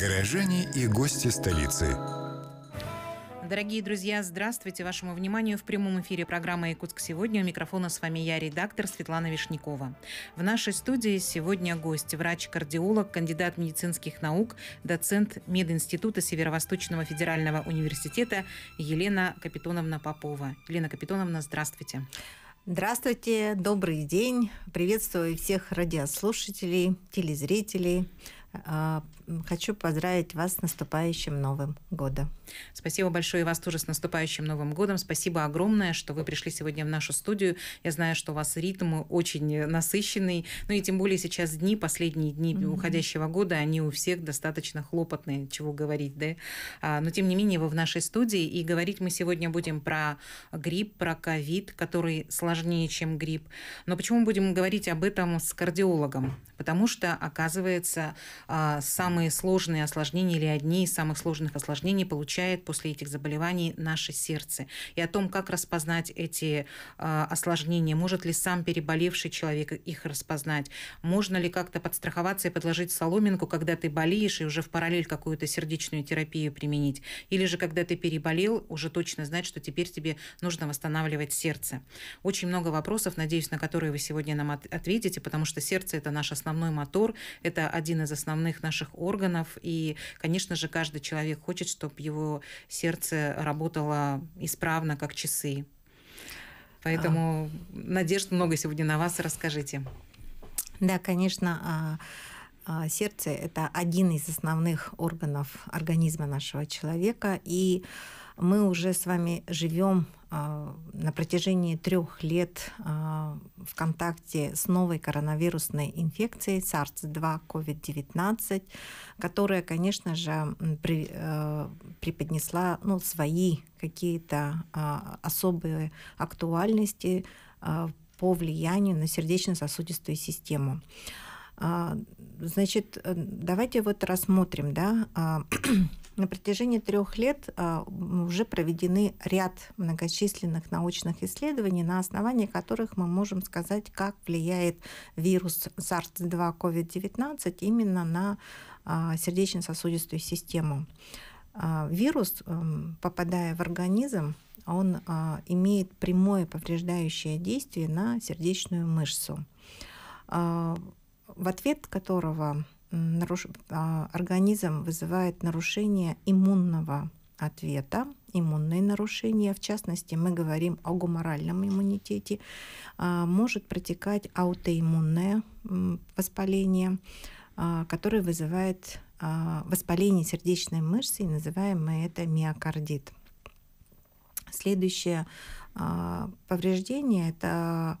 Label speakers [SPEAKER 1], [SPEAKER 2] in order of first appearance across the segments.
[SPEAKER 1] Горожане и гости столицы.
[SPEAKER 2] Дорогие друзья, здравствуйте. Вашему вниманию в прямом эфире программа «Якутск сегодня». У микрофона с вами я, редактор Светлана Вишнякова. В нашей студии сегодня гость, врач-кардиолог, кандидат медицинских наук, доцент Мединститута Северо-Восточного федерального университета Елена Капитоновна Попова. Елена Капитоновна, здравствуйте.
[SPEAKER 3] Здравствуйте, добрый день. Приветствую всех радиослушателей, телезрителей. Хочу поздравить вас с наступающим Новым годом.
[SPEAKER 2] Спасибо большое и вас тоже с наступающим Новым годом. Спасибо огромное, что вы пришли сегодня в нашу студию. Я знаю, что у вас ритм очень насыщенный. Ну и тем более сейчас дни, последние дни mm-hmm. уходящего года, они у всех достаточно хлопотные, чего говорить, да? А, но тем не менее вы в нашей студии, и говорить мы сегодня будем про грипп, про ковид, который сложнее, чем грипп. Но почему будем говорить об этом с кардиологом? Потому что, оказывается, а, самые сложные осложнения или одни из самых сложных осложнений получает после этих заболеваний наше сердце. И о том, как распознать эти а, осложнения, может ли сам переболевший человек их распознать, можно ли как-то подстраховаться и подложить соломинку, когда ты болеешь, и уже в параллель какую-то сердечную терапию применить. Или же, когда ты переболел, уже точно знать, что теперь тебе нужно восстанавливать сердце. Очень много вопросов, надеюсь, на которые вы сегодня нам ответите, потому что сердце – это наш основной мотор, это один из основных наших органов. И, конечно же, каждый человек хочет, чтобы его сердце работало исправно, как часы. Поэтому а... надежд много сегодня на вас. Расскажите.
[SPEAKER 3] Да, конечно. А, а, сердце – это один из основных органов организма нашего человека. И мы уже с вами живем а, на протяжении трех лет а, в контакте с новой коронавирусной инфекцией SARS-2 COVID-19, которая, конечно же, при, э, преподнесла ну, свои какие-то а, особые актуальности по влиянию на сердечно-сосудистую систему. Значит, э, давайте вот рассмотрим, да, на протяжении трех лет а, уже проведены ряд многочисленных научных исследований, на основании которых мы можем сказать, как влияет вирус SARS-2 COVID-19 именно на а, сердечно-сосудистую систему. А, вирус, эм, попадая в организм, он имеет прямое повреждающее действие на сердечную мышцу, в ответ которого наруш... А, организм вызывает нарушение иммунного ответа, иммунные нарушения, в частности, мы говорим о гуморальном иммунитете, а, может протекать аутоиммунное воспаление, а, которое вызывает воспаление сердечной мышцы, и называем мы это миокардит. Следующее повреждение – это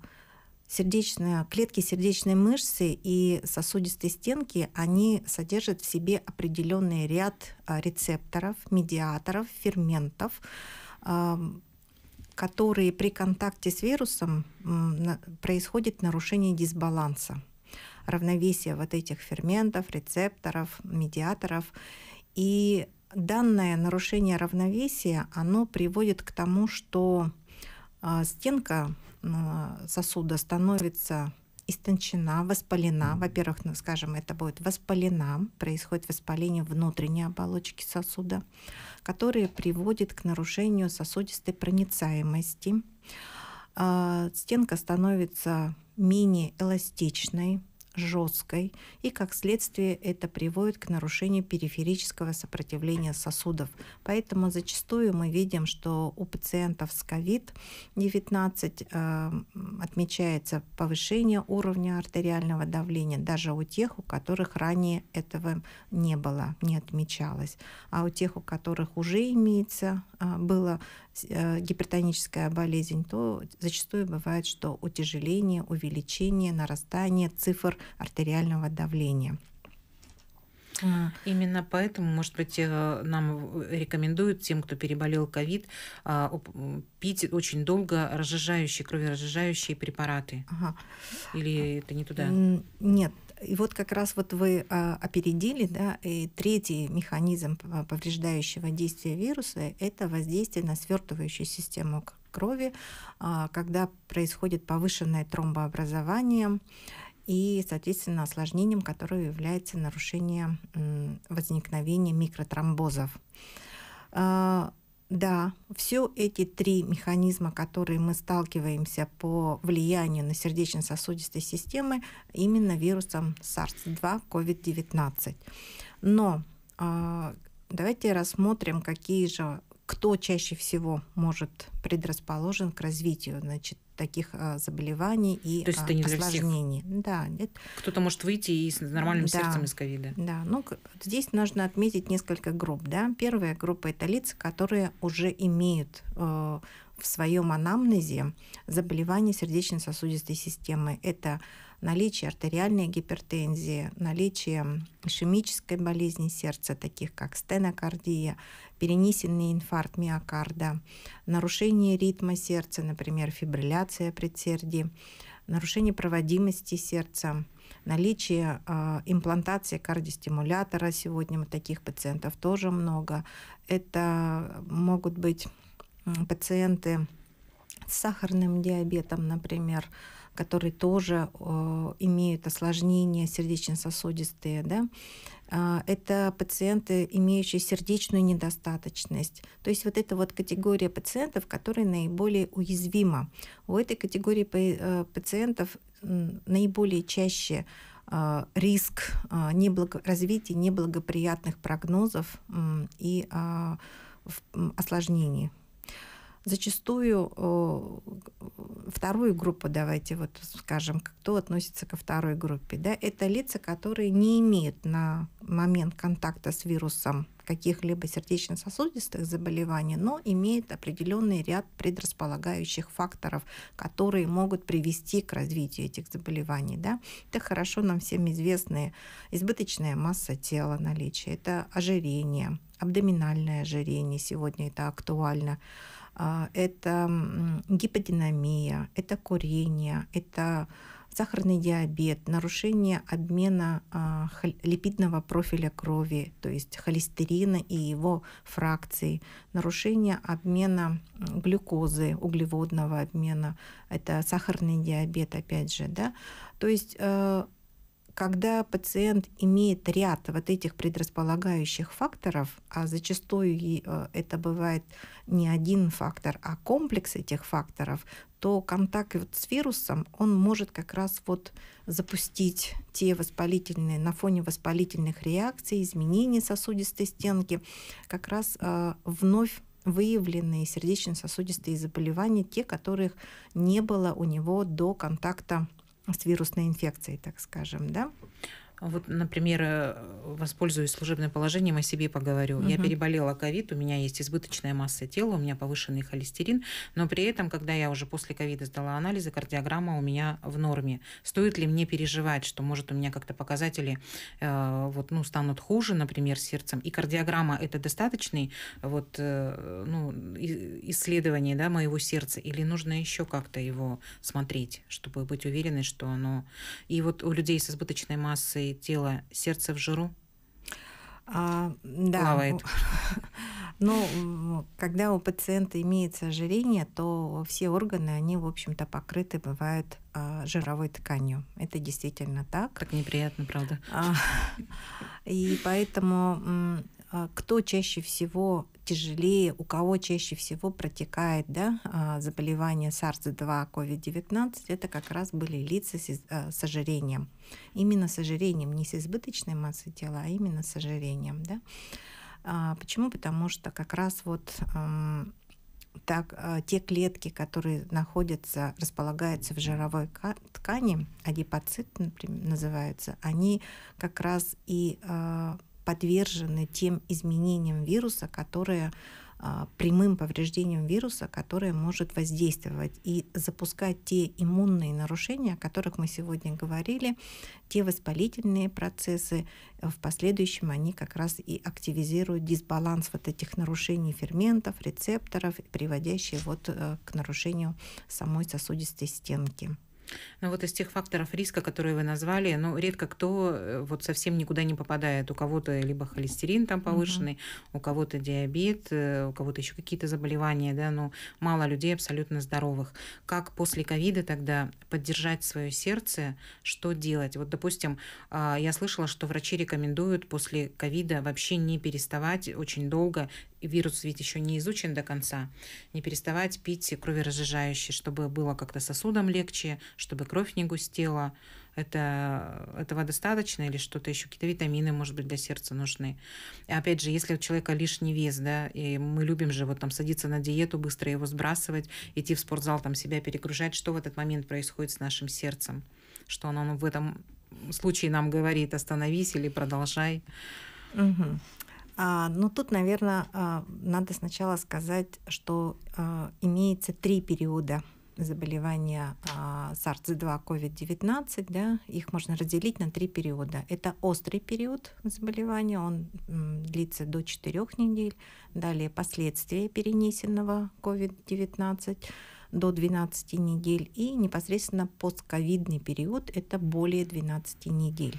[SPEAKER 3] сердечные, клетки сердечной мышцы и сосудистой стенки, они содержат в себе определенный ряд а, рецепторов, медиаторов, ферментов, которые при контакте с вирусом происходит нарушение дисбаланса, равновесия вот этих ферментов, рецепторов, медиаторов. И данное нарушение равновесия, оно приводит к тому, что а, стенка сосуда становится истончена, воспалена. Во-первых, ну, скажем, это будет воспалена, происходит воспаление внутренней оболочки сосуда, которое приводит к нарушению сосудистой проницаемости. А, стенка становится менее эластичной, жесткой, и как следствие это приводит к нарушению периферического сопротивления сосудов. Поэтому зачастую мы видим, что у пациентов с COVID-19 э, отмечается повышение уровня артериального давления, даже у тех, у которых ранее этого не было, не отмечалось. А у тех, у которых уже имеется, э, было э, гипертоническая болезнь, то зачастую бывает, что утяжеление, увеличение, нарастание цифр артериального давления.
[SPEAKER 2] А. Именно поэтому, может быть, э, нам рекомендуют тем, кто переболел ковид, а, пить очень долго разжижающие, кроверазжижающие препараты. Ага. Или это не туда?
[SPEAKER 3] Нет, и вот как раз вот вы а, опередили, да, и третий механизм повреждающего действия вируса – это воздействие на свертывающую систему крови, когда происходит повышенное тромбообразование и, соответственно, осложнением, которое является нарушение возникновения микротромбозов. Да, все эти три механизма, которые мы сталкиваемся по влиянию на сердечно-сосудистой системы, именно вирусом SARS-2 COVID-19. Но э, давайте рассмотрим, какие же, кто чаще всего может предрасположен к развитию значит, таких а, заболеваний и
[SPEAKER 2] То есть это не
[SPEAKER 3] осложнений.
[SPEAKER 2] Для всех.
[SPEAKER 3] Да, нет.
[SPEAKER 2] Кто-то может выйти и с нормальным да, сердцем из ковида.
[SPEAKER 3] Да, ну здесь нужно отметить несколько групп. Да? Первая группа это лица, которые уже имеют э, в своем анамнезе заболевания сердечно-сосудистой системы. Это наличие артериальной гипертензии, наличие ишемической болезни сердца, таких как стенокардия, перенесенный инфаркт миокарда, нарушение ритма сердца, например, фибрилляция предсердий, нарушение проводимости сердца, наличие э, имплантации кардиостимулятора. Сегодня таких пациентов тоже много. Это могут быть пациенты с сахарным диабетом, например, которые тоже э, имеют осложнения сердечно-сосудистые, да, э, это пациенты, имеющие сердечную недостаточность. То есть вот эта вот категория пациентов, которые наиболее уязвима. У этой категории э, пациентов наиболее чаще э, риск э, неблаго... развития неблагоприятных прогнозов и осложнений Зачастую вторую группу, давайте вот скажем, кто относится ко второй группе, да, это лица, которые не имеют на момент контакта с вирусом каких-либо сердечно-сосудистых заболеваний, но имеют определенный ряд предрасполагающих факторов, которые могут привести к развитию этих заболеваний. Да? Это хорошо нам всем известные избыточная масса тела, наличие, это ожирение, абдоминальное ожирение, сегодня это актуально, это гиподинамия, это курение, это сахарный диабет, нарушение обмена а, липидного профиля крови, то есть холестерина и его фракций, нарушение обмена глюкозы, углеводного обмена, это сахарный диабет, опять же, да, то есть э, когда пациент имеет ряд вот этих предрасполагающих факторов, а зачастую э, это бывает не один фактор, а комплекс этих факторов, то контакт вот с вирусом, он может как раз вот запустить те воспалительные, на фоне воспалительных реакций, изменений сосудистой стенки, как раз э, вновь выявленные сердечно-сосудистые заболевания, те, которых не было у него до контакта с вирусной инфекцией, так скажем, да?
[SPEAKER 2] Вот, например, э, воспользуюсь служебным положением, о себе поговорю. Угу. Я переболела ковид, у меня есть избыточная масса тела, у меня повышенный холестерин, но при этом, когда я уже после ковида сдала анализы, кардиограмма у меня в норме. Стоит ли мне переживать, что, может, у меня как-то показатели э, вот, ну, станут хуже, например, сердцем, и кардиограмма – это достаточный вот, э, ну, исследование да, моего сердца, или нужно еще как-то его смотреть, чтобы быть уверенной, что оно... И вот у людей с избыточной массой тело, сердце в жиру?
[SPEAKER 3] А, да.
[SPEAKER 2] Плавает.
[SPEAKER 3] Ну, когда у пациента имеется ожирение, то все органы, они, в общем-то, покрыты, бывают а, жировой тканью. Это действительно так.
[SPEAKER 2] Так неприятно, правда. А,
[SPEAKER 3] и поэтому а, кто чаще всего тяжелее, у кого чаще всего протекает да, а, заболевание SARS-2, COVID-19, это как раз были лица с, а, с ожирением. Именно с ожирением, не с избыточной массой тела, а именно с ожирением. Да? Почему? Потому что как раз вот так, те клетки, которые находятся, располагаются в жировой ткани, адипоцит, например, называются, они как раз и подвержены тем изменениям вируса, которые а, прямым повреждением вируса, которое может воздействовать и запускать те иммунные нарушения, о которых мы сегодня говорили, те воспалительные процессы, в последующем они как раз и активизируют дисбаланс вот этих нарушений ферментов, рецепторов, приводящие вот э, к нарушению самой сосудистой стенки.
[SPEAKER 2] Ну вот из тех факторов риска, которые вы назвали, ну редко кто э, вот совсем никуда не попадает. У кого-то либо холестерин там повышенный, угу. у кого-то диабет, э, у кого-то еще какие-то заболевания, да, но мало людей абсолютно здоровых. Как после ковида тогда поддержать свое сердце, что делать? Вот, допустим, а, я слышала, что врачи рекомендуют после ковида вообще не переставать очень долго вирус ведь еще не изучен до конца, не переставать пить кроверазжижающие, чтобы было как-то сосудом легче, чтобы кровь не густела. Это, этого достаточно или что-то еще, какие-то витамины, может быть, для сердца нужны. И опять же, если у человека лишний вес, да, и мы любим же вот там садиться на диету, быстро его сбрасывать, идти в спортзал, там себя перегружать, что в этот момент происходит с нашим сердцем? Что оно в этом случае нам говорит, остановись или продолжай.
[SPEAKER 3] Угу. А, ну, тут, наверное, а, надо сначала сказать, что а, имеется три периода заболевания SARS-2 COVID-19, да, их можно разделить на три периода. Это острый период заболевания, он длится до 4 недель. Далее последствия перенесенного COVID-19 до 12 недель. И непосредственно постковидный период, это более 12 недель.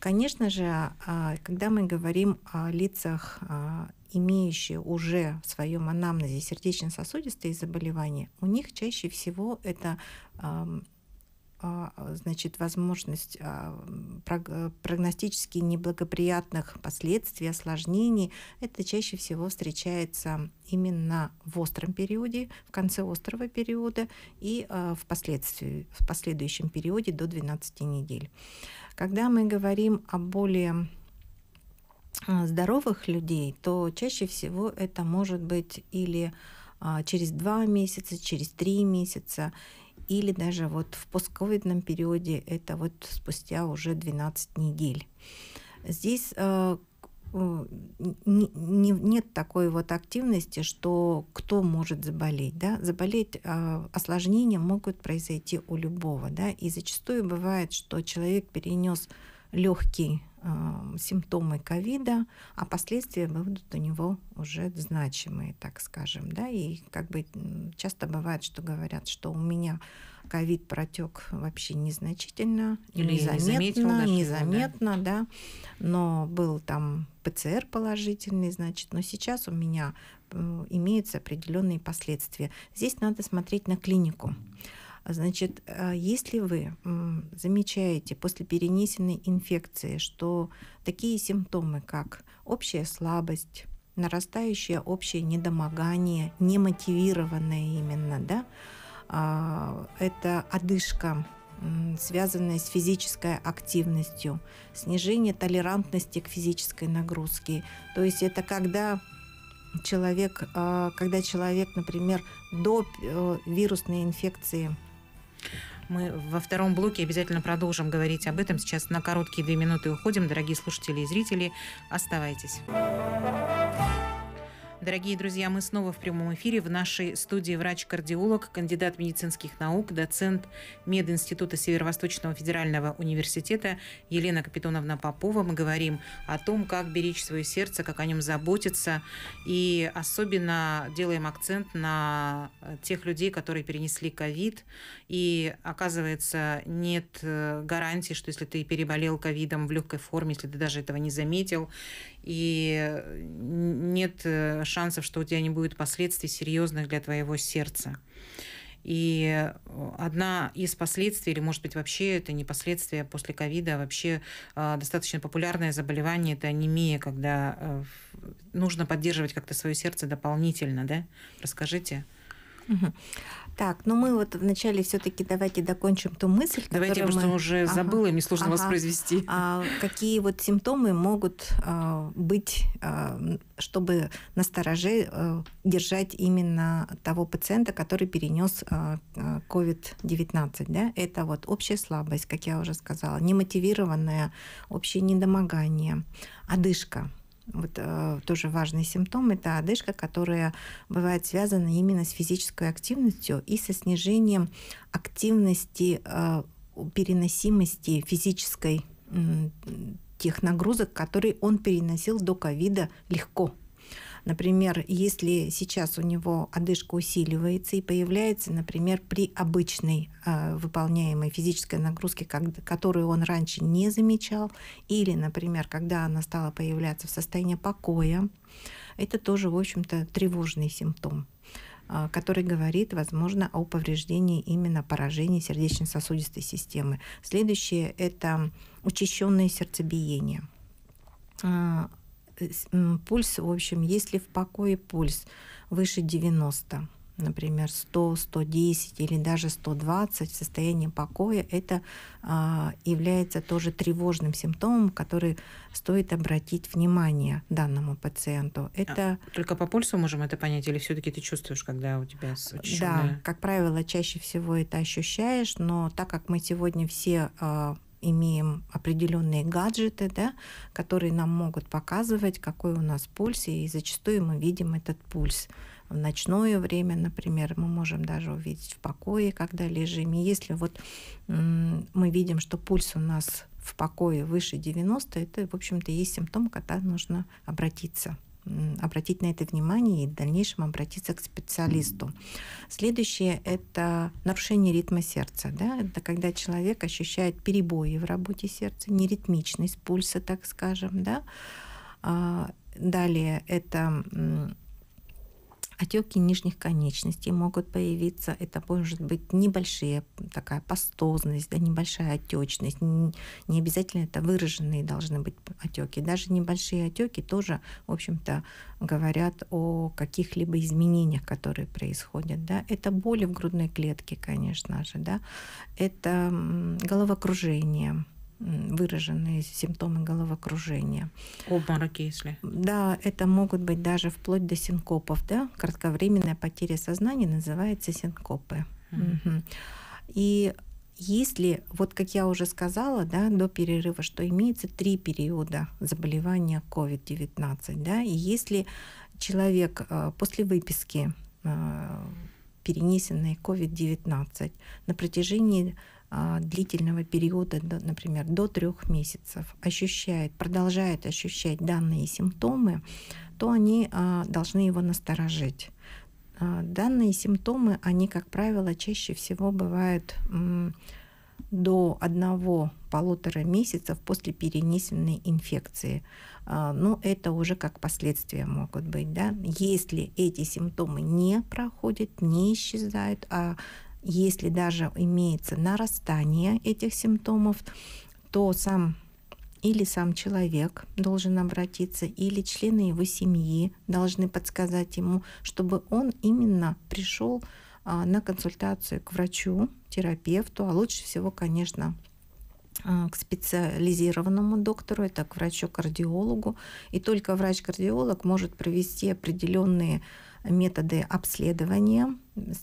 [SPEAKER 3] Конечно же, а, когда мы говорим о лицах, а, имеющие уже в своем анамнезе сердечно-сосудистые заболевания, у них чаще всего это а, значит, возможность прогностически неблагоприятных последствий, осложнений, это чаще всего встречается именно в остром периоде, в конце острого периода и в, последствии, в последующем периоде до 12 недель. Когда мы говорим о более а, здоровых людей, то чаще всего это может быть или а, через два месяца, через три месяца, или даже вот в постковидном периоде это вот спустя уже 12 недель. Здесь а, не, не, нет такой вот активности, что кто может заболеть. Да? Заболеть э, осложнения могут произойти у любого. Да? И зачастую бывает, что человек перенес легкие э, симптомы ковида, а последствия будут у него уже значимые, так скажем. Да? И как бы часто бывает, что говорят, что у меня ковид протек вообще незначительно, Или незаметно, незаметно, да. да, но был там ПЦР положительный, значит, но сейчас у меня имеются определенные последствия. Здесь надо смотреть на клинику. Значит, э, если вы замечаете после перенесенной инфекции, что такие симптомы, как общая слабость, нарастающее общее недомогание, немотивированное именно, да, а, это одышка, связанная с физической активностью, снижение толерантности к физической нагрузке. То есть это когда человек, а, когда человек, например, до э, вирусной инфекции
[SPEAKER 2] мы во втором блоке обязательно продолжим говорить об этом. Сейчас на короткие две минуты уходим. Дорогие слушатели и зрители, оставайтесь. Дорогие друзья, мы снова в прямом эфире. В нашей студии врач-кардиолог, кандидат медицинских наук, доцент Мединститута Северо-Восточного федерального университета Елена Капитоновна Попова. Мы говорим о том, как беречь свое сердце, как о нем заботиться. И особенно делаем акцент на тех людей, которые перенесли ковид. И оказывается, нет гарантии, что если ты переболел ковидом в легкой форме, если ты даже этого не заметил, и нет э, шансов, что у тебя не будет последствий серьезных для твоего сердца. И одна из последствий, или, может быть, вообще это не последствия после ковида, а вообще э, достаточно популярное заболевание – это анемия, когда э, нужно поддерживать как-то свое сердце дополнительно, да? Расскажите.
[SPEAKER 3] Угу. Так, ну мы вот вначале все-таки давайте докончим ту мысль,
[SPEAKER 2] Давайте, я просто
[SPEAKER 3] мы...
[SPEAKER 2] уже ага, забыла, мне сложно ага. воспроизвести.
[SPEAKER 3] А, какие вот симптомы могут а, быть, а, чтобы на стороже а, держать именно того пациента, который перенес а, COVID-19, да? Это вот общая слабость, как я уже сказала, немотивированное общее недомогание, одышка, вот э, тоже важный симптом – это одышка, которая бывает связана именно с физической активностью и со снижением активности, э, переносимости физической э, тех нагрузок, которые он переносил до ковида легко. Например, если сейчас у него одышка усиливается и появляется, например, при обычной э, выполняемой физической нагрузке, как, которую он раньше не замечал, или, например, когда она стала появляться в состоянии покоя, это тоже, в общем-то, тревожный симптом э, который говорит, возможно, о повреждении именно поражения сердечно-сосудистой системы. Следующее – это учащенное сердцебиение. Пульс, в общем, если в покое пульс выше 90, например, 100, 110 или даже 120 в состоянии покоя, это а, является тоже тревожным симптомом, который стоит обратить внимание данному пациенту.
[SPEAKER 2] А, это а, только по пульсу можем это понять, или все-таки ты чувствуешь, когда у тебя учащенная...
[SPEAKER 3] Да, как правило, чаще всего это ощущаешь, но так как мы сегодня все а, имеем определенные гаджеты, да, которые нам могут показывать, какой у нас пульс, и зачастую мы видим этот пульс. В ночное время, например, мы можем даже увидеть в покое, когда лежим. И если вот мы видим, что пульс у нас в покое выше 90, это, в общем-то, есть симптом, когда нужно обратиться обратить на это внимание и в дальнейшем обратиться к специалисту. Следующее – это нарушение ритма сердца. Да? Это когда человек ощущает перебои в работе сердца, неритмичность пульса, так скажем. Да? А, далее это Отеки нижних конечностей могут появиться. Это может быть небольшие, такая пастозность, да, небольшая отечность. Не обязательно это выраженные должны быть отеки. Даже небольшие отеки тоже, в общем-то, говорят о каких-либо изменениях, которые происходят. Да. Это боли в грудной клетке, конечно же. Да. Это головокружение, выраженные симптомы головокружения.
[SPEAKER 2] Обмороки, если?
[SPEAKER 3] Да, это могут быть даже вплоть до синкопов. Да? Кратковременная потеря сознания называется синкопы. Mm. Угу. И если, вот как я уже сказала, да, до перерыва, что имеется три периода заболевания COVID-19, да, и если человек э, после выписки э, перенесенной COVID-19 на протяжении длительного периода, например, до трех месяцев, ощущает, продолжает ощущать данные симптомы, то они а, должны его насторожить. А, данные симптомы, они, как правило, чаще всего бывают до одного-полутора месяцев после перенесенной инфекции. Но это уже как последствия могут быть. Да? Если эти симптомы не проходят, не исчезают, а если даже имеется нарастание этих симптомов, то сам или сам человек должен обратиться, или члены его семьи должны подсказать ему, чтобы он именно пришел а, на консультацию к врачу, терапевту, а лучше всего, конечно, а, к специализированному доктору, это к врачу-кардиологу. И только врач-кардиолог может провести определенные методы обследования,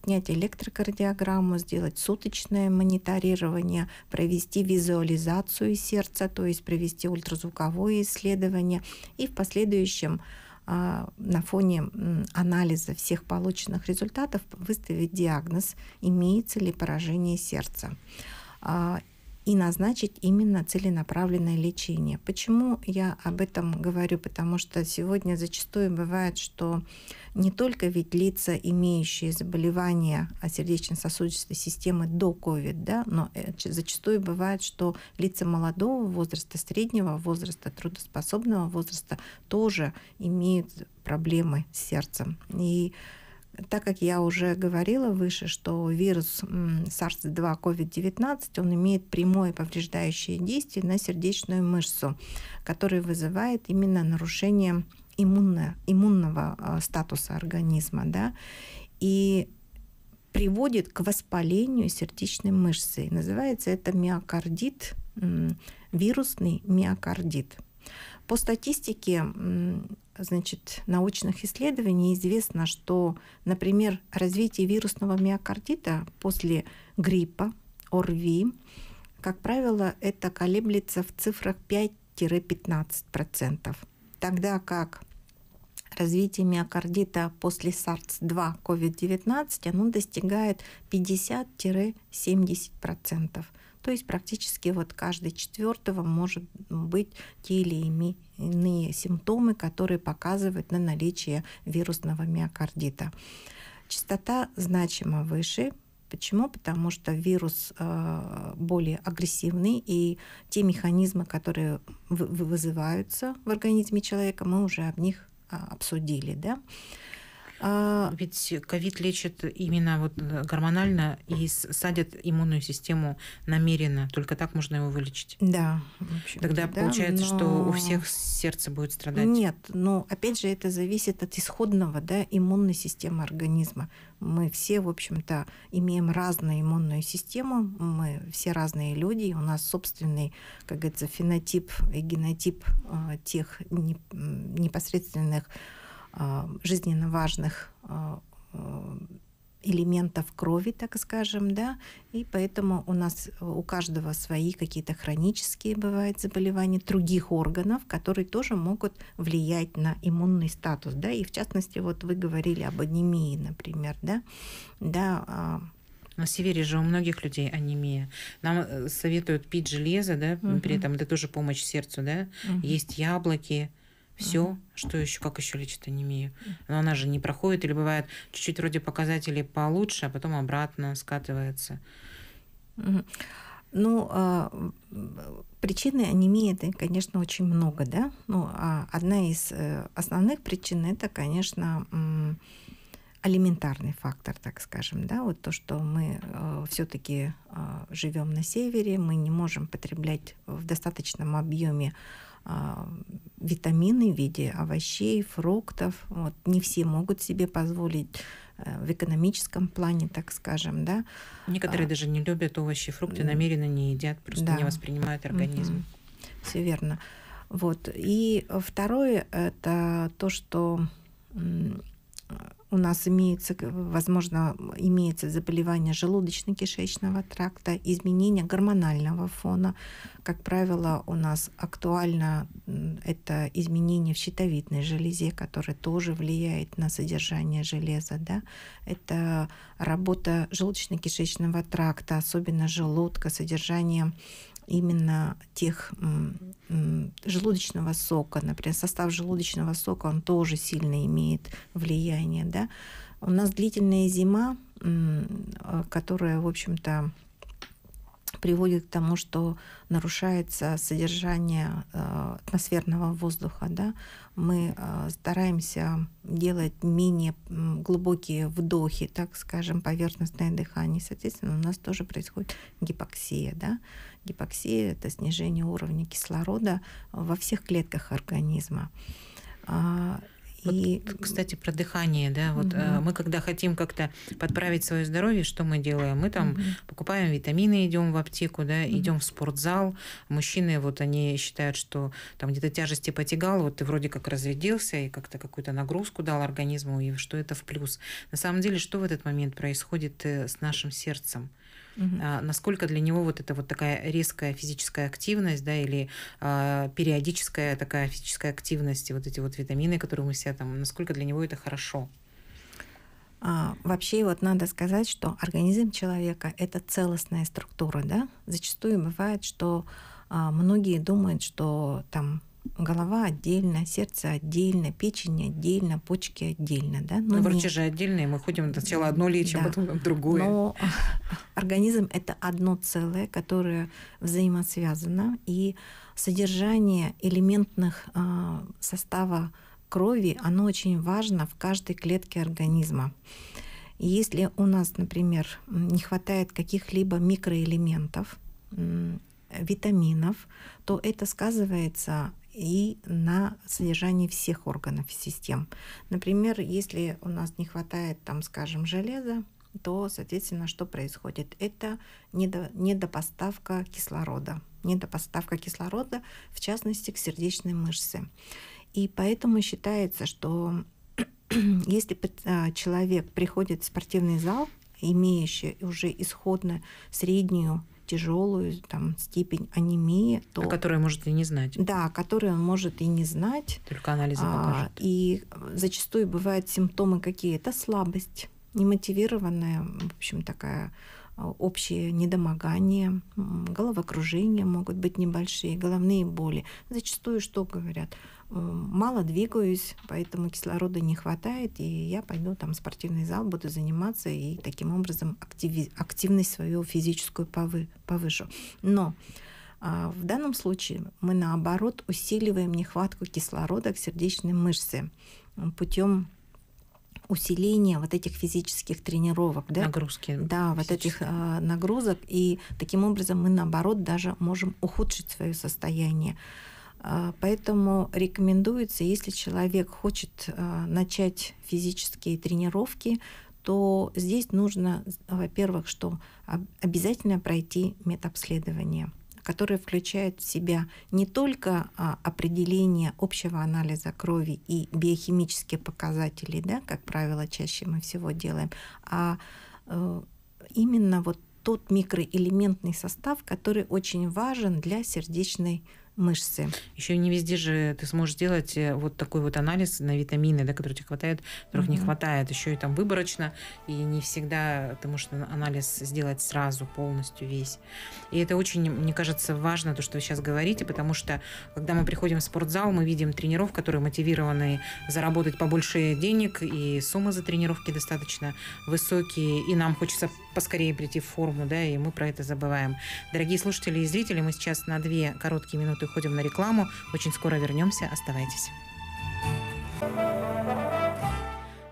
[SPEAKER 3] снять электрокардиограмму, сделать суточное мониторирование, провести визуализацию сердца, то есть провести ультразвуковое исследование и в последующем а, на фоне анализа всех полученных результатов выставить диагноз, имеется ли поражение сердца. И назначить именно целенаправленное лечение. Почему я об этом говорю? Потому что сегодня зачастую бывает, что не только ведь лица, имеющие заболевания сердечно-сосудистой системы до COVID, да, но э, зачастую бывает, что лица молодого возраста, среднего возраста, трудоспособного возраста тоже имеют проблемы с сердцем. И так как я уже говорила выше, что вирус SARS-2 COVID-19, он имеет прямое повреждающее действие на сердечную мышцу, которое вызывает именно нарушение иммунно, иммунного а, статуса организма. Да? И приводит к воспалению сердечной мышцы. Называется это миокардит, вирусный миокардит. По статистике значит, научных исследований известно, что, например, развитие вирусного миокардита после гриппа, ОРВИ, как правило, это колеблется в цифрах 5-15%, тогда как развитие миокардита после SARS-2 COVID-19 оно достигает 50-70%. То есть практически вот каждый четвертого может быть те или иные симптомы, которые показывают на наличие вирусного миокардита. Частота значимо выше, Почему? Потому что вирус э, более агрессивный, и те механизмы, которые вызываются в организме человека, мы уже об них а, обсудили. Да?
[SPEAKER 2] А... Ведь ковид лечит именно вот э, гормонально и садит иммунную систему намеренно. Только так можно его вылечить.
[SPEAKER 3] Да.
[SPEAKER 2] Тогда да, получается, но... что у всех сердце будет страдать.
[SPEAKER 3] Нет, но опять же это зависит от исходного да, иммунной системы организма. Мы все, в общем-то, имеем разную иммунную систему, мы все разные люди, у нас собственный, как говорится, фенотип и генотип э, тех непосредственных жизненно важных а, а, элементов крови, так скажем, да, и поэтому у нас у каждого свои какие-то хронические бывают заболевания других органов, которые тоже могут влиять на иммунный статус, да, и в частности вот вы говорили об анемии, например, да, да.
[SPEAKER 2] На севере же у многих людей анемия. Нам э, советуют пить железо, да, угу. при этом это тоже помощь сердцу, да, угу. есть яблоки, все, угу. что еще, как еще лечит анемию? Но она же не проходит, или бывает чуть-чуть вроде показателей получше, а потом обратно скатывается.
[SPEAKER 3] Угу. Ну, а, причины анемии это, конечно, очень много, да. Ну, а одна из э, основных причин это, конечно, алиментарный фактор, так скажем, да, вот то, что мы э, все-таки э, живем на севере, мы не можем потреблять в достаточном объеме витамины в виде овощей, фруктов. Вот. Не все могут себе позволить э, в экономическом плане, так скажем, да.
[SPEAKER 2] Некоторые а, даже не любят овощи, фрукты, намеренно не едят, просто да. не воспринимают организм. Угу.
[SPEAKER 3] Все верно. Вот. И второе это то, что у нас имеется, возможно, имеется заболевание желудочно-кишечного тракта, изменение гормонального фона. Как правило, у нас актуально это изменение в щитовидной железе, которое тоже влияет на содержание железа. Да? Это работа желудочно-кишечного тракта, особенно желудка, содержание именно тех желудочного сока, например, состав желудочного сока, он тоже сильно имеет влияние. Да? У нас длительная зима, которая, в общем-то, приводит к тому, что нарушается содержание э, атмосферного воздуха. Да? Мы э, стараемся делать менее глубокие вдохи, так скажем, поверхностное дыхание. Соответственно, у нас тоже происходит гипоксия. Да? Гипоксия — это снижение уровня кислорода во всех клетках организма.
[SPEAKER 2] А, вот, и... Кстати, про дыхание, да, вот угу. мы когда хотим как-то подправить свое здоровье, что мы делаем? Мы там угу. покупаем витамины, идем в аптеку, да, угу. идем в спортзал. Мужчины, вот они считают, что там где-то тяжести потягал, вот ты вроде как разрядился и как-то какую-то нагрузку дал организму, и что это в плюс. На самом деле, что в этот момент происходит э, с нашим сердцем? Угу. А, насколько для него вот эта вот такая резкая физическая активность, да, или а, периодическая такая физическая активность, вот эти вот витамины, которые мы все там, насколько для него это хорошо?
[SPEAKER 3] А, вообще вот надо сказать, что организм человека это целостная структура, да. Зачастую бывает, что а, многие думают, что там голова отдельно, сердце отдельно, печень отдельно, почки отдельно. Да?
[SPEAKER 2] Но ну, врачи же отдельные, мы ходим сначала одно лечим, да. потом другое.
[SPEAKER 3] Но организм — это одно целое, которое взаимосвязано, и содержание элементных а, состава крови, оно очень важно в каждой клетке организма. И если у нас, например, не хватает каких-либо микроэлементов, витаминов, то это сказывается и на содержании всех органов и систем. Например, если у нас не хватает, там, скажем, железа, то, соответственно, что происходит? Это недо, недопоставка кислорода. Недопоставка кислорода, в частности, к сердечной мышце. И поэтому считается, что если а, человек приходит в спортивный зал, имеющий уже исходно среднюю тяжелую там, степень анемии.
[SPEAKER 2] То, о которой может и не знать.
[SPEAKER 3] Да, которую он может и не знать.
[SPEAKER 2] Только анализы а, покажут.
[SPEAKER 3] И зачастую бывают симптомы какие? Это слабость, немотивированная, в общем, такая общее недомогание, головокружение могут быть небольшие, головные боли. Зачастую что говорят? Мало двигаюсь, поэтому кислорода не хватает, и я пойду там в спортивный зал, буду заниматься и таким образом активи- активность свою физическую повы- повышу. Но а, в данном случае мы наоборот усиливаем нехватку кислорода к сердечной мышце путем усиления вот этих физических тренировок,
[SPEAKER 2] да? нагрузки,
[SPEAKER 3] да, вот этих э, нагрузок, и таким образом мы наоборот даже можем ухудшить свое состояние. Э, поэтому рекомендуется, если человек хочет э, начать физические тренировки, то здесь нужно, во-первых, что обязательно пройти медобследование которая включает в себя не только а, определение общего анализа крови и биохимические показатели, да, как правило, чаще мы всего делаем, а э, именно вот тот микроэлементный состав, который очень важен для сердечной мышцы.
[SPEAKER 2] Еще не везде же ты сможешь сделать э, вот такой вот анализ на витамины, да, которые тебе хватает, которых угу. не хватает. Еще и там выборочно, и не всегда ты можешь анализ сделать сразу, полностью весь. И это очень, мне кажется, важно, то, что вы сейчас говорите, потому что, когда мы приходим в спортзал, мы видим тренеров, которые мотивированы заработать побольше денег, и суммы за тренировки достаточно высокие, и нам хочется поскорее прийти в форму, да, и мы про это забываем. Дорогие слушатели и зрители, мы сейчас на две короткие минуты уходим на рекламу. Очень скоро вернемся. Оставайтесь.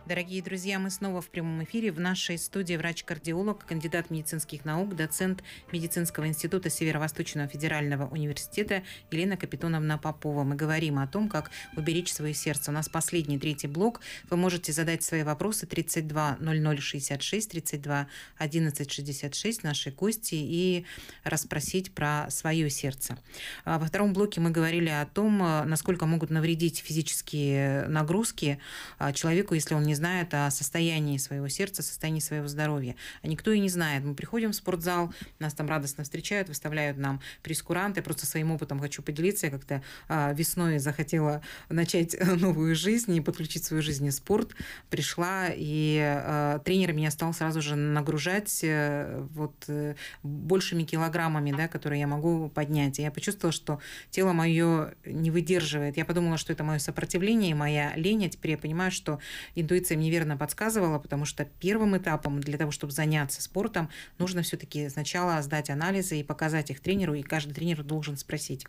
[SPEAKER 2] Дорогие друзья, мы снова в прямом эфире. В нашей студии врач-кардиолог, кандидат медицинских наук, доцент медицинского института Северо-Восточного федерального университета Елена Капитоновна Попова. Мы говорим о том, как уберечь свое сердце. У нас последний, третий блок. Вы можете задать свои вопросы 32 0066, 32 11 66 нашей гости и расспросить про свое сердце. А во втором блоке мы говорили о том, насколько могут навредить физические нагрузки а, человеку, если он не знает о состоянии своего сердца, состоянии своего здоровья. А никто и не знает. Мы приходим в спортзал, нас там радостно встречают, выставляют нам прескуранты. Просто своим опытом хочу поделиться. Я как-то а, весной захотела начать новую жизнь и подключить свою жизнь спорт. Пришла, и а, тренер меня стал сразу же нагружать э, вот э, большими килограммами, да, которые я могу поднять. И я почувствовала, что тело мое не выдерживает. Я подумала, что это мое сопротивление и моя лень. А теперь я понимаю, что интуиция интуиция мне верно подсказывала, потому что первым этапом для того, чтобы заняться спортом, нужно все-таки сначала сдать анализы и показать их тренеру, и каждый тренер должен спросить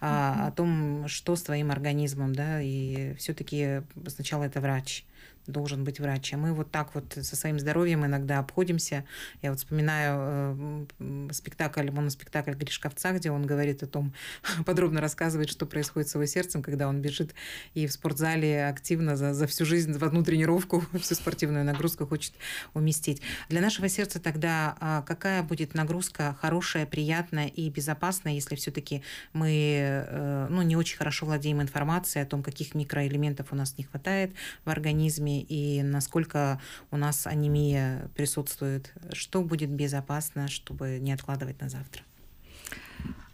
[SPEAKER 2] а, о том, что с твоим организмом, да, и все-таки сначала это врач должен быть врач. А мы вот так вот со своим здоровьем иногда обходимся. Я вот вспоминаю э, спектакль, моноспектакль Гришковца, где он говорит о том, подробно рассказывает, что происходит с его сердцем, когда он бежит и в спортзале активно за, за всю жизнь в одну тренировку всю спортивную нагрузку хочет уместить. Для нашего сердца тогда а, какая будет нагрузка хорошая, приятная и безопасная, если все-таки мы э, ну, не очень хорошо владеем информацией о том, каких микроэлементов у нас не хватает в организме, и насколько у нас анемия присутствует, что будет безопасно, чтобы не откладывать на завтра?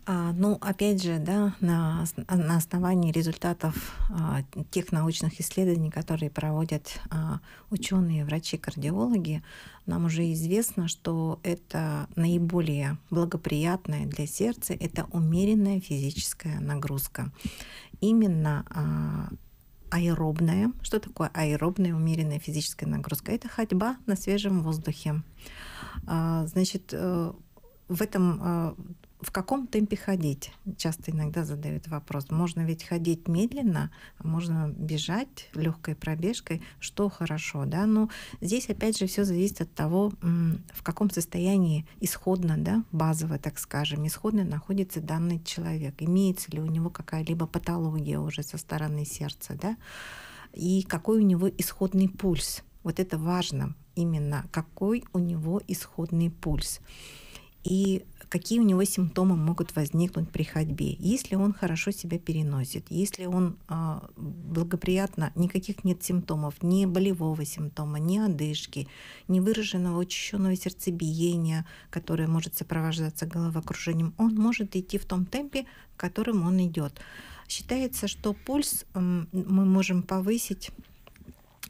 [SPEAKER 3] А, ну, опять же, да, на, на основании результатов а, тех научных исследований, которые проводят а, ученые, врачи-кардиологи, нам уже известно, что это наиболее благоприятное для сердца, это умеренная физическая нагрузка. Именно а, аэробная. Что такое аэробная умеренная физическая нагрузка? Это ходьба на свежем воздухе. А, значит, э, в этом э, в каком темпе ходить? Часто иногда задают вопрос. Можно ведь ходить медленно, можно бежать легкой пробежкой, что хорошо, да? Но здесь опять же все зависит от того, в каком состоянии исходно, да, базово, так скажем, исходно находится данный человек. Имеется ли у него какая-либо патология уже со стороны сердца, да? И какой у него исходный пульс. Вот это важно именно, какой у него исходный пульс. И какие у него симптомы могут возникнуть при ходьбе. Если он хорошо себя переносит, если он э, благоприятно, никаких нет симптомов, ни болевого симптома, ни одышки, ни выраженного учащенного сердцебиения, которое может сопровождаться головокружением, он может идти в том темпе, в котором он идет. Считается, что пульс э, мы можем повысить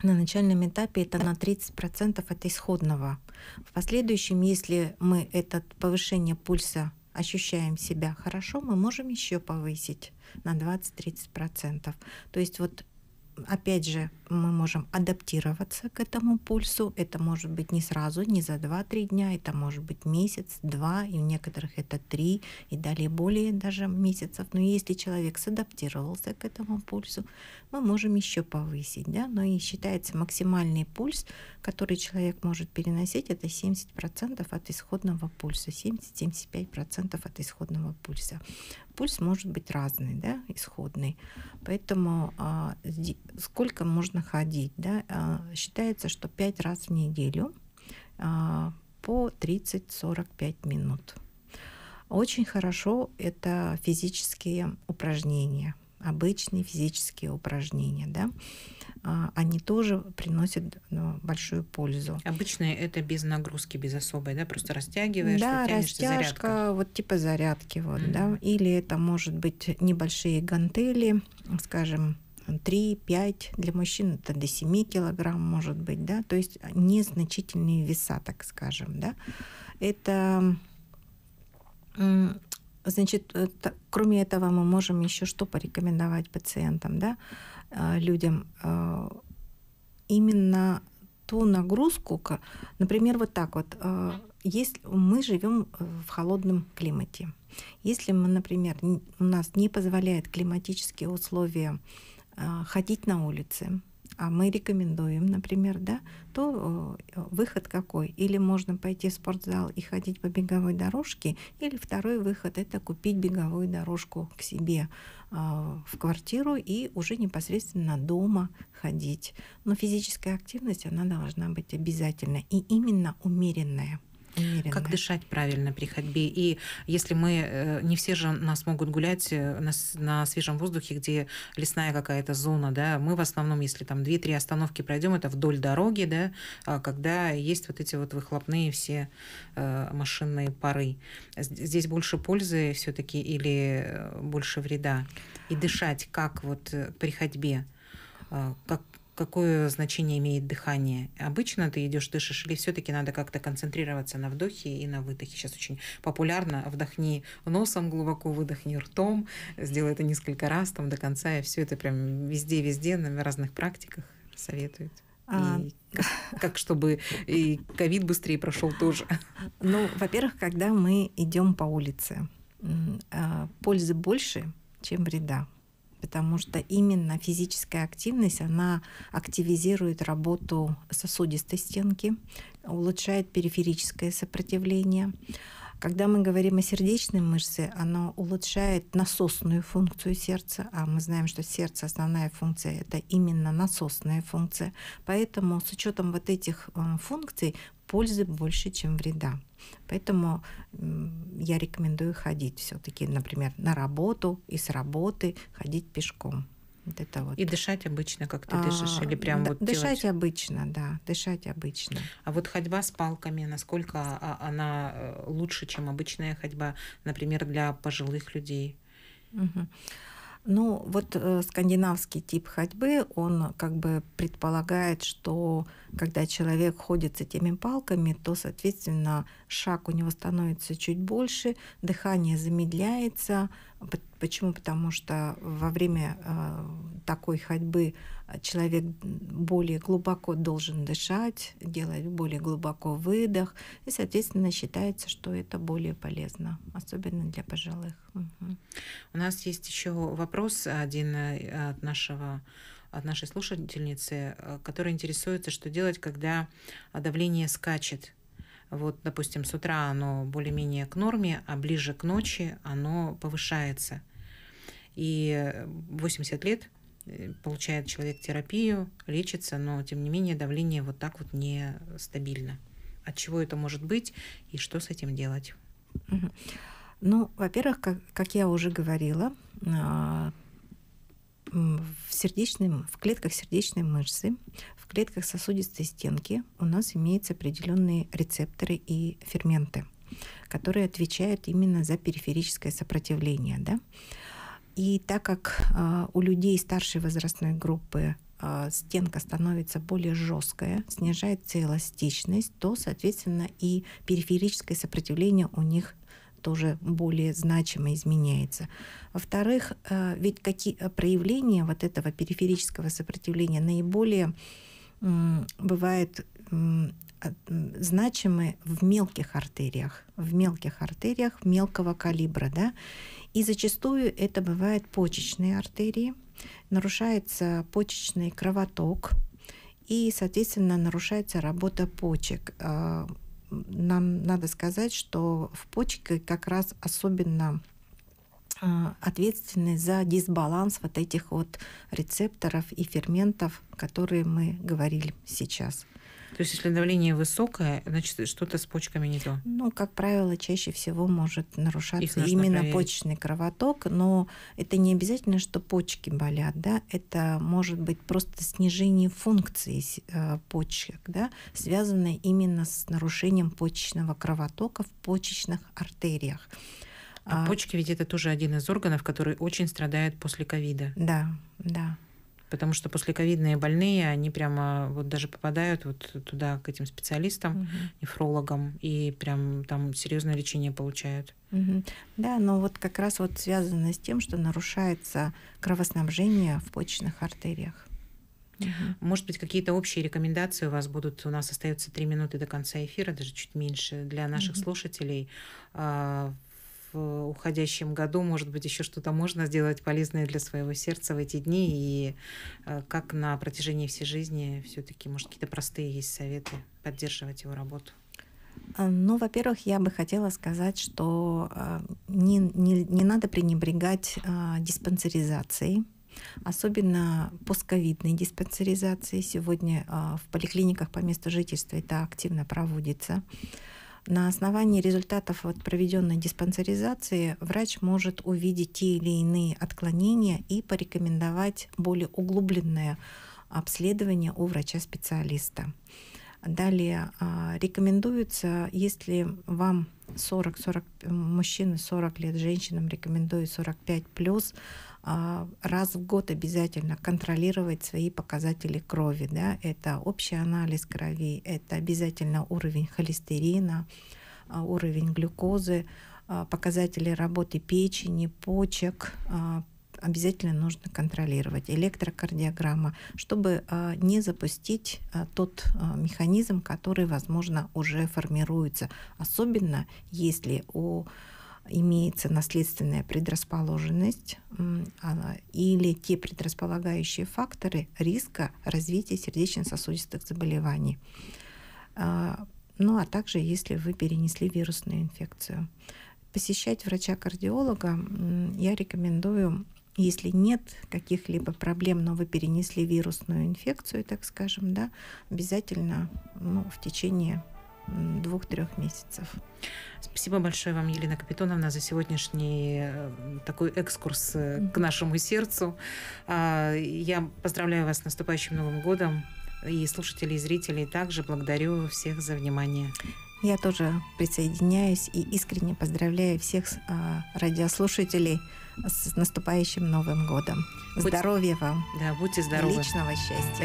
[SPEAKER 3] на начальном этапе это на 30% от исходного. В последующем, если мы это повышение пульса ощущаем себя хорошо, мы можем еще повысить на 20-30%. То есть вот опять же, мы можем адаптироваться к этому пульсу. Это может быть не сразу, не за 2-3 дня, это может быть месяц, два, и у некоторых это три, и далее более даже месяцев. Но если человек садаптировался к этому пульсу, мы можем еще повысить. Да? Но и считается максимальный пульс, который человек может переносить, это 70% от исходного пульса, 70-75% от исходного пульса пульс может быть разный, да, исходный. Поэтому а, сколько можно ходить, да, а, считается, что 5 раз в неделю а, по 30-45 минут. Очень хорошо это физические упражнения, обычные физические упражнения, да. А, они тоже приносят ну, большую пользу.
[SPEAKER 2] Обычно это без нагрузки, без особой, да, просто растягиваешь,
[SPEAKER 3] да, растяжка, зарядка. вот типа зарядки, вот, mm-hmm. да, или это может быть небольшие гантели, скажем, 3-5, для мужчин это до 7 килограмм может быть, да, то есть незначительные веса, так скажем, да. Это Значит, это, кроме этого мы можем еще что порекомендовать пациентам, да? Э, людям э, именно ту нагрузку, например, вот так вот, э, если мы живем в холодном климате, если мы, например, у нас не позволяет климатические условия ходить на улице, а мы рекомендуем, например, да, то выход какой? Или можно пойти в спортзал и ходить по беговой дорожке, или второй выход это купить беговую дорожку к себе а, в квартиру и уже непосредственно дома ходить. Но физическая активность, она должна быть обязательно и именно умеренная.
[SPEAKER 2] Умеренно. Как дышать правильно при ходьбе? И если мы, э, не все же нас могут гулять э, на, на свежем воздухе, где лесная какая-то зона, да, мы в основном, если там 2-3 остановки пройдем, это вдоль дороги, да, а когда есть вот эти вот выхлопные все э, машинные пары. Здесь больше пользы все таки или больше вреда? И дышать как вот при ходьбе? Как, какое значение имеет дыхание? Обычно ты идешь, дышишь, или все-таки надо как-то концентрироваться на вдохе и на выдохе? Сейчас очень популярно. Вдохни носом глубоко, выдохни ртом, сделай это несколько раз там до конца, и все это прям везде-везде на разных практиках советуют. А... И как, как чтобы и ковид быстрее прошел тоже.
[SPEAKER 3] Ну, во-первых, когда мы идем по улице, а, пользы больше, чем вреда потому что именно физическая активность, она активизирует работу сосудистой стенки, улучшает периферическое сопротивление. Когда мы говорим о сердечной мышце, она улучшает насосную функцию сердца, а мы знаем, что сердце основная функция это именно насосная функция. Поэтому с учетом вот этих э, функций пользы больше, чем вреда. Поэтому я рекомендую ходить все-таки, например, на работу и с работы ходить пешком.
[SPEAKER 2] Вот это вот. И дышать обычно, как ты дышишь, а, или прям
[SPEAKER 3] д-
[SPEAKER 2] вот
[SPEAKER 3] дышать
[SPEAKER 2] делать?
[SPEAKER 3] обычно, да, дышать обычно.
[SPEAKER 2] А вот ходьба с палками, насколько а, она э, лучше, чем обычная ходьба, например, для пожилых людей?
[SPEAKER 3] Угу. Ну, вот э, скандинавский тип ходьбы, он как бы предполагает, что когда человек ходит с этими палками, то, соответственно, шаг у него становится чуть больше, дыхание замедляется. Почему? Потому что во время э, такой ходьбы человек более глубоко должен дышать, делать более глубоко выдох, и, соответственно, считается, что это более полезно, особенно для пожилых. Угу.
[SPEAKER 2] У нас есть еще вопрос один э, от нашего от нашей слушательницы, э, которая интересуется, что делать, когда давление скачет. Вот, допустим, с утра оно более-менее к норме, а ближе к ночи оно повышается. И 80 лет получает человек терапию, лечится, но тем не менее давление вот так вот не стабильно. От чего это может быть и что с этим делать?
[SPEAKER 3] Ну, во-первых, как, как я уже говорила, а, в, сердечном, в клетках сердечной мышцы, в клетках сосудистой стенки у нас имеются определенные рецепторы и ферменты, которые отвечают именно за периферическое сопротивление. Да? И так как а, у людей старшей возрастной группы э, стенка становится более жесткая, снижается эластичность, то, соответственно, и периферическое сопротивление у них тоже более значимо изменяется. Во-вторых, э, ведь какие проявления вот этого периферического сопротивления наиболее бывает значимы в мелких артериях, в мелких артериях мелкого калибра, да, и зачастую это бывает почечные артерии, нарушается почечный кровоток, и, соответственно, нарушается работа почек. А, нам надо сказать, что в почке как раз особенно а, ответственны за дисбаланс вот этих вот рецепторов и ферментов, которые мы говорили сейчас.
[SPEAKER 2] То есть, если давление высокое, значит, что-то с почками не то?
[SPEAKER 3] Ну, как правило, чаще всего может нарушаться именно проверить. почечный кровоток, но это не обязательно, что почки болят, да, это может быть просто снижение функции э, почек, да, связанное именно с нарушением почечного кровотока в почечных артериях.
[SPEAKER 2] А, а почки ведь это тоже один из органов, который очень страдает после ковида.
[SPEAKER 3] Да, да
[SPEAKER 2] потому что послековидные больные, они прямо вот даже попадают вот туда к этим специалистам, угу. нефрологам, и прям там серьезное лечение получают.
[SPEAKER 3] Угу. Да, но вот как раз вот связано с тем, что нарушается кровоснабжение в почечных артериях.
[SPEAKER 2] Угу. Может быть, какие-то общие рекомендации у вас будут? У нас остается три минуты до конца эфира, даже чуть меньше, для наших угу. слушателей а, в уходящем году, может быть, еще что-то можно сделать полезное для своего сердца в эти дни, и э, как на протяжении всей жизни все-таки, может, какие-то простые есть советы поддерживать его работу?
[SPEAKER 3] А, ну, во-первых, я бы хотела сказать, что э, не, не, не надо пренебрегать э, диспансеризацией, особенно постковидной диспансеризацией. Сегодня в поликлиниках по месту жительства это активно проводится. На основании результатов вот проведенной диспансеризации врач может увидеть те или иные отклонения и порекомендовать более углубленное обследование у врача-специалиста. Далее а, рекомендуется, если вам 40-40 мужчины 40 лет, женщинам рекомендую 45 плюс, раз в год обязательно контролировать свои показатели крови. Да? Это общий анализ крови, это обязательно уровень холестерина, а, уровень глюкозы, а, показатели работы печени, почек, обязательно нужно контролировать электрокардиограмма, чтобы не запустить тот механизм, который, возможно, уже формируется, особенно если у имеется наследственная предрасположенность или те предрасполагающие факторы риска развития сердечно-сосудистых заболеваний. А, ну а также если вы перенесли вирусную инфекцию. Посещать врача-кардиолога я рекомендую если нет каких-либо проблем, но вы перенесли вирусную инфекцию, так скажем, да, обязательно ну, в течение двух-трех месяцев.
[SPEAKER 2] Спасибо большое вам, Елена Капитоновна, за сегодняшний э, такой экскурс mm-hmm. к нашему сердцу. А, я поздравляю вас с наступающим Новым годом. И слушателей, и зрителей также благодарю всех за внимание.
[SPEAKER 3] Я тоже присоединяюсь и искренне поздравляю всех а, радиослушателей с наступающим Новым годом. Будь... Здоровья вам.
[SPEAKER 2] Да, будьте здоровы.
[SPEAKER 3] Личного счастья.